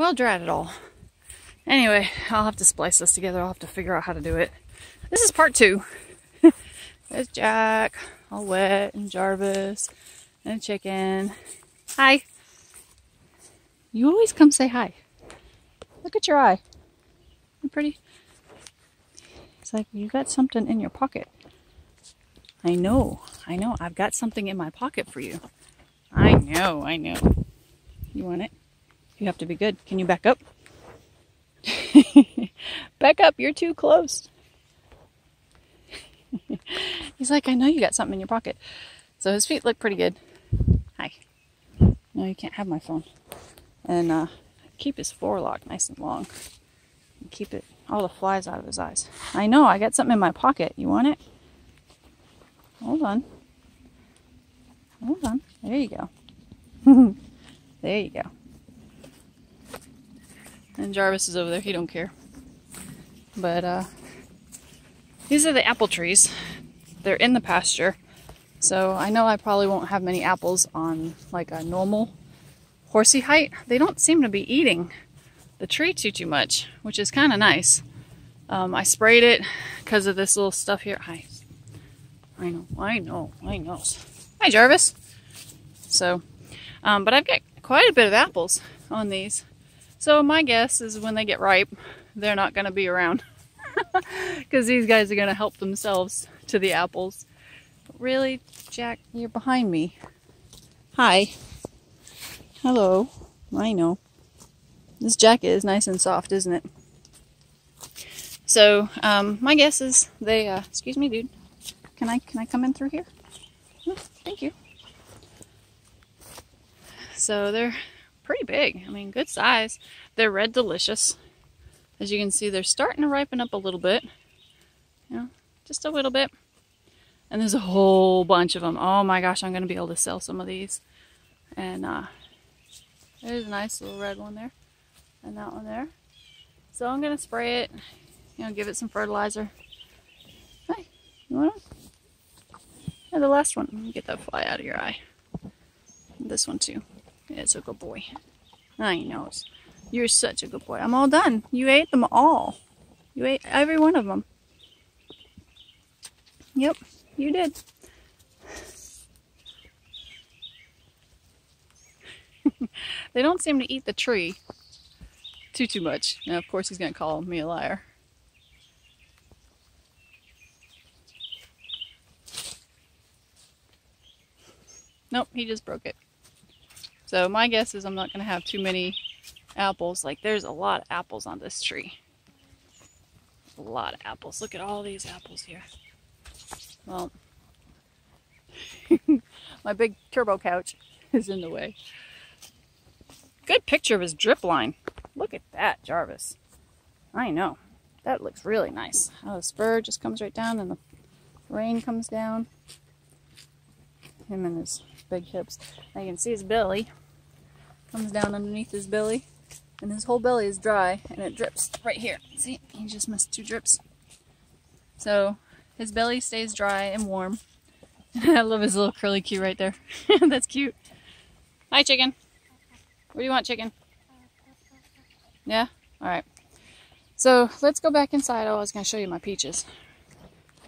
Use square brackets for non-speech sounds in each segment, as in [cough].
Well, drat it all. Anyway, I'll have to splice this together. I'll have to figure out how to do it. This is part two. [laughs] There's Jack, all wet, and Jarvis, and a chicken. Hi. You always come say hi. Look at your eye. Isn't pretty? It's like you got something in your pocket. I know, I know. I've got something in my pocket for you. I know, I know. You want it? You have to be good. Can you back up? [laughs] back up, you're too close. [laughs] He's like, I know you got something in your pocket. So his feet look pretty good. Hi. No, you can't have my phone. And uh, keep his forelock nice and long. And keep it all the flies out of his eyes. I know, I got something in my pocket. You want it? Hold on. Hold on. There you go. [laughs] there you go. And Jarvis is over there. He don't care. But uh, these are the apple trees. They're in the pasture. So I know I probably won't have many apples on like a normal horsey height. They don't seem to be eating the tree too too much, which is kind of nice. Um, I sprayed it because of this little stuff here. Hi. I know, I know, I know. Hi, Jarvis. So, um, but I've got quite a bit of apples on these. So my guess is when they get ripe, they're not going to be around. [laughs] Because these guys are going to help themselves to the apples. Really, Jack, you're behind me. Hi. Hello. I know. This jacket is nice and soft, isn't it? So, um, my guess is they, uh, excuse me, dude. Can I, can I come in through here? Thank you. So they're pretty big. I mean, good size. They're red delicious. As you can see, they're starting to ripen up a little bit. Yeah, just a little bit. And there's a whole bunch of them. Oh my gosh, I'm going to be able to sell some of these. And uh, there's a nice little red one there. And that one there. So I'm going to spray it. You know, give it some fertilizer. Hi, you want to? Yeah, the last one. Get that fly out of your eye. This one too. It's a good boy. I know. You're such a good boy. I'm all done. You ate them all. You ate every one of them. Yep, you did. [laughs] they don't seem to eat the tree too too much. Now, of course, he's going to call me a liar. Nope, he just broke it. So my guess is I'm not going to have too many apples. Like there's a lot of apples on this tree. A lot of apples. Look at all these apples here. Well, [laughs] my big turbo couch [laughs] is in the way. Good picture of his drip line. Look at that, Jarvis. I know. That looks really nice. How the spur just comes right down and the rain comes down. Him and his big hips. You can see his belly comes down underneath his belly and his whole belly is dry and it drips right here. See, he just missed two drips. So his belly stays dry and warm. [laughs] I love his little curly cue right there. [laughs] That's cute. Hi, chicken. What do you want, chicken? Yeah? All right. So let's go back inside. Oh, I was going to show you my peaches.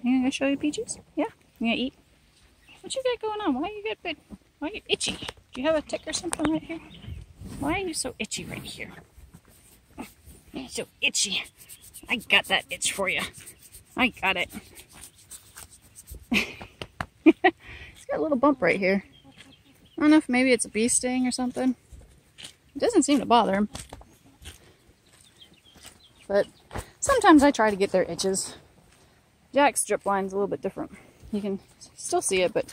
You going to show you peaches? Yeah? You going to eat? What you got going on? Why you get bit? Why you itchy? Do you have a tick or something right here? Why are you so itchy right here? You're so itchy. I got that itch for you. I got it. [laughs] He's got a little bump right here. I don't know if maybe it's a bee sting or something. It doesn't seem to bother him. But sometimes I try to get their itches. Jack's drip line's a little bit different. You can still see it, but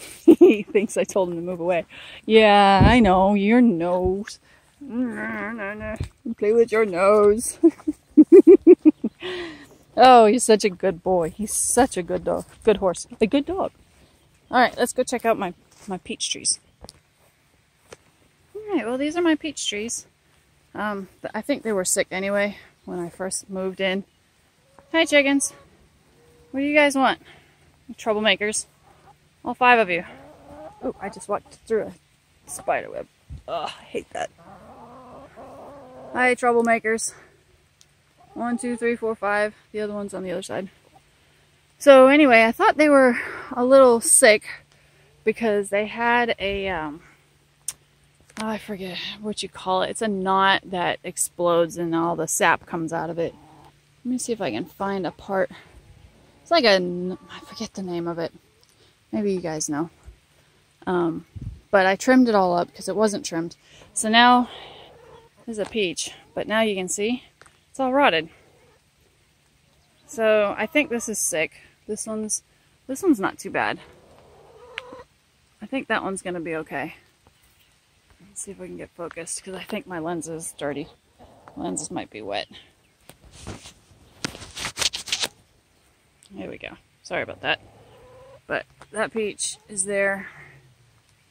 [laughs] he thinks I told him to move away. Yeah, I know, your nose. Play with your nose. [laughs] oh, he's such a good boy. He's such a good dog. Good horse. A good dog. Alright, let's go check out my, my peach trees. Alright, well these are my peach trees. Um, I think they were sick anyway when I first moved in. Hi chickens. What do you guys want? Troublemakers. All five of you. Oh, I just walked through a spider web. Oh, I hate that. Hi, troublemakers. One, two, three, four, five. The other one's on the other side. So anyway, I thought they were a little sick because they had a, um, oh, I forget what you call it. It's a knot that explodes and all the sap comes out of it. Let me see if I can find a part. It's like a, I forget the name of it. Maybe you guys know. Um, but I trimmed it all up because it wasn't trimmed. So now, there's a peach. But now you can see, it's all rotted. So I think this is sick. This one's, this one's not too bad. I think that one's to be okay. Let's see if we can get focused because I think my lens is dirty. lenses might be wet. There we go. Sorry about that. But that peach is there.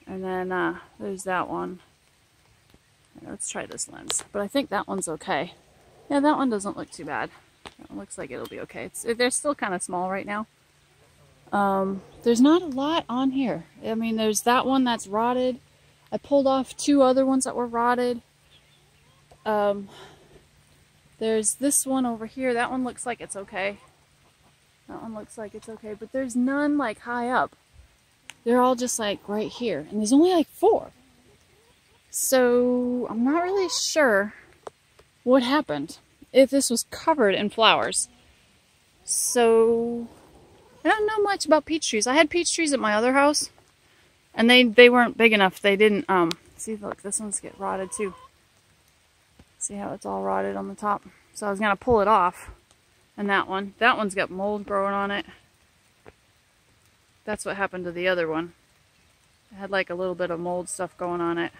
And then uh, there's that one. Let's try this lens. But I think that one's okay. Yeah, that one doesn't look too bad. It looks like it'll be okay. It's, they're still kind of small right now. Um, there's not a lot on here. I mean, there's that one that's rotted. I pulled off two other ones that were rotted. Um, there's this one over here. That one looks like it's okay. That one looks like it's okay. But there's none like high up. They're all just like right here. And there's only like four. So I'm not really sure what happened if this was covered in flowers. So I don't know much about peach trees. I had peach trees at my other house and they, they weren't big enough. They didn't, um, see, look, this one's get rotted too. See how it's all rotted on the top? So I was going to pull it off. And that one, that one's got mold growing on it. That's what happened to the other one. It had like a little bit of mold stuff going on it.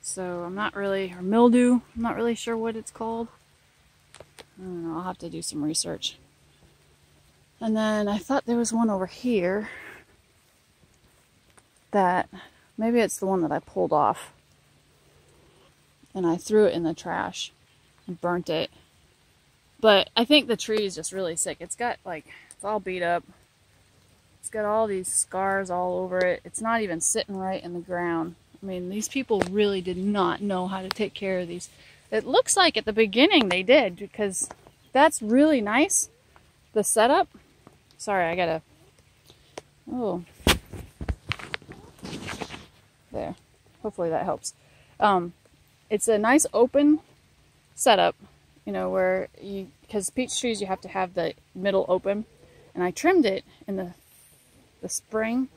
So I'm not really, or mildew, I'm not really sure what it's called. I don't know, I'll have to do some research. And then I thought there was one over here that, maybe it's the one that I pulled off. And I threw it in the trash and burnt it. But I think the tree is just really sick. It's got like, it's all beat up. It's got all these scars all over it. It's not even sitting right in the ground. I mean, these people really did not know how to take care of these. It looks like at the beginning they did because that's really nice. The setup. Sorry, I gotta. Oh. There. Hopefully that helps. Um, it's a nice open setup, you know, where you, because peach trees you have to have the middle open. And I trimmed it in the, the spring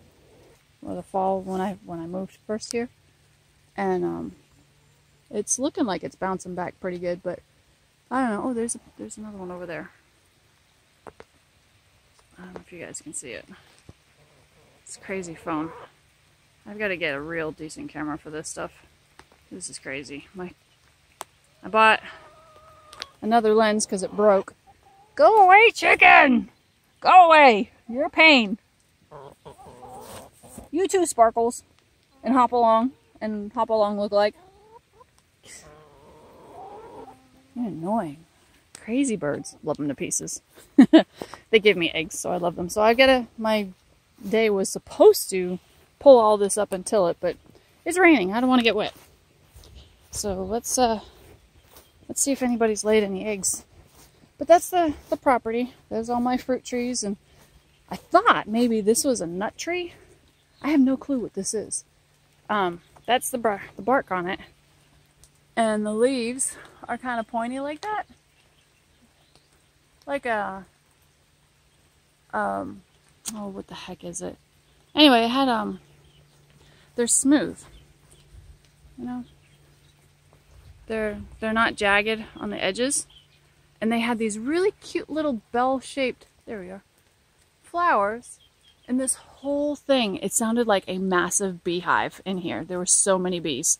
or the fall when I, when I moved first here. And, um, it's looking like it's bouncing back pretty good, but I don't know. Oh, there's a, there's another one over there. I don't know if you guys can see it. It's crazy phone. I've got to get a real decent camera for this stuff. This is crazy. My, I bought another lens because it broke. Go away, chicken! Go away! You're a pain. You too, Sparkles. And hop along. And hop along look like. You're annoying. Crazy birds. Love them to pieces. [laughs] they give me eggs, so I love them. So I gotta, my day was supposed to pull all this up and till it, but it's raining. I don't want to get wet. So let's, uh, let's see if anybody's laid any eggs. But that's the, the property. There's all my fruit trees, and I thought maybe this was a nut tree. I have no clue what this is. Um, that's the, bar the bark on it. And the leaves are kind of pointy like that. Like a, um, oh, what the heck is it? Anyway, it had, um, they're smooth, you know? They're, they're not jagged on the edges. And they had these really cute little bell-shaped, there we are, flowers. And this whole thing, it sounded like a massive beehive in here. There were so many bees.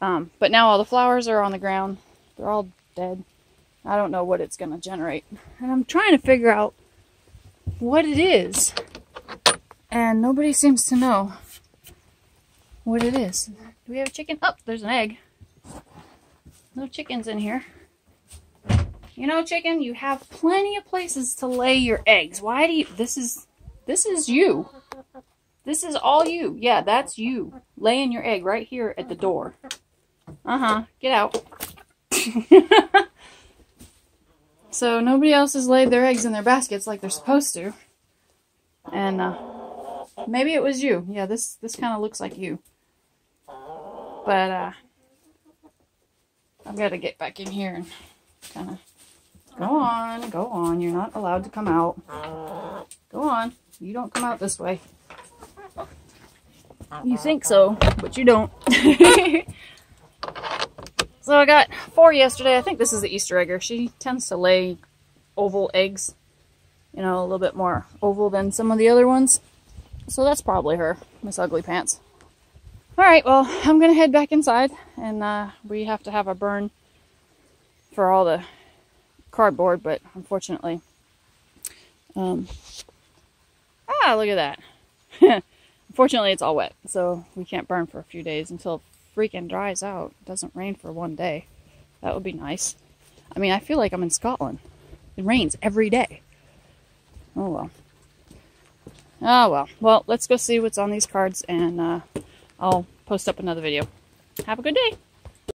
Um, but now all the flowers are on the ground. They're all dead. I don't know what it's going to generate. And I'm trying to figure out what it is. And nobody seems to know what it is. Do we have a chicken? Oh, there's an egg. No chickens in here. You know, chicken, you have plenty of places to lay your eggs. Why do you... This is... This is you. This is all you. Yeah, that's you. Laying your egg right here at the door. Uh-huh. Get out. [laughs] so nobody else has laid their eggs in their baskets like they're supposed to. And uh, maybe it was you. Yeah, this this kind of looks like you. But uh, I've got to get back in here and kind of go on, go on. You're not allowed to come out. Go on. You don't come out this way. You think so, but you don't. [laughs] so I got four yesterday. I think this is the Easter egger. She tends to lay oval eggs. You know, a little bit more oval than some of the other ones. So that's probably her, Miss Ugly Pants. Alright, well, I'm going to head back inside. And uh, we have to have a burn for all the cardboard. But unfortunately... Um, ah, look at that. [laughs] unfortunately, it's all wet, so we can't burn for a few days until it freaking dries out. It doesn't rain for one day. That would be nice. I mean, I feel like I'm in Scotland. It rains every day. Oh well. Oh well. Well, let's go see what's on these cards, and uh, I'll post up another video. Have a good day.